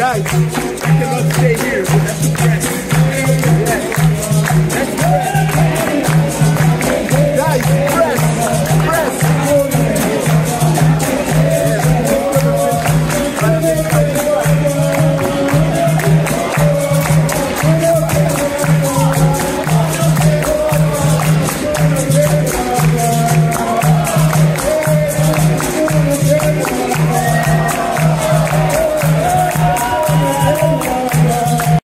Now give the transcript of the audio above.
Guys, I cannot stay here.